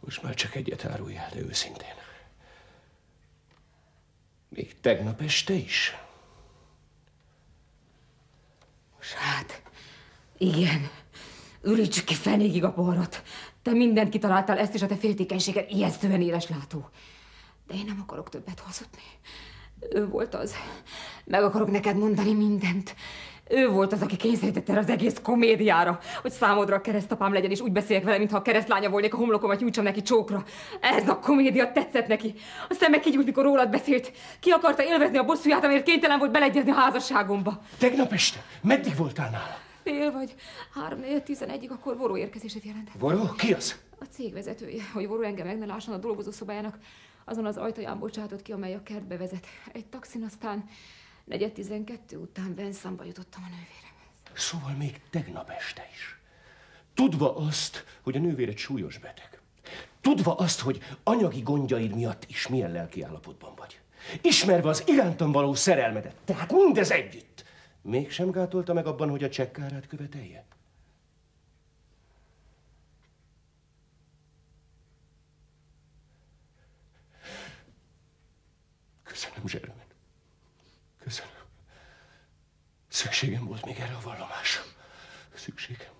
Most már csak egyet áruljál, de őszintén. Még tegnap este is? Most hát, igen. Ürítsük ki fenékig a porrot. Te mindent kitaláltál, ezt is a te féltékenységed ijesztően éles látó. De én nem akarok többet hazudni. Ő volt az. Meg akarok neked mondani mindent. Ő volt az, aki kényszerítette az egész komédiára, hogy számodra a keresztapám legyen, és úgy beszéljek vele, mintha a keresztlánya volnék, a homlokomat nyújtsam neki csókra. Ez a komédia tetszett neki. A szeme kigyújt, mikor rólad beszélt. Ki akarta élvezni a bosszúját, amiért kénytelen volt beleegyezni a házasságomba. Tegnap este? Meddig voltál nála? Fél vagy három, négy, tizenegyig, akkor Voró érkezését jelentett. Voró? Ki az? A cég vezetője, hogy Voró engem meg ne lásson a dolgozószobájának, azon az ajtaján bocsátott ki, amely a kertbe vezet. Egy taxin aztán negyed tizenkettő után Benszamba jutottam a nővéremhez. Szóval még tegnap este is. Tudva azt, hogy a nővéred súlyos beteg. Tudva azt, hogy anyagi gondjaid miatt is milyen lelki állapotban vagy. Ismerve az irántam való szerelmedet. Tehát mindez együtt. Mégsem gátolta meg abban, hogy a csekkárát követelje? Köszönöm, Zsermen. Köszönöm. Szükségem volt még erre a vallomásra. Szükségem